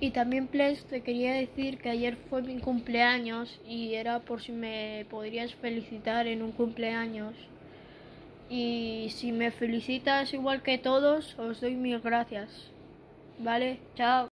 Y también, Ples, te quería decir que ayer fue mi cumpleaños y era por si me podrías felicitar en un cumpleaños. Y si me felicitas igual que todos, os doy mil gracias. ¿Vale? Chao.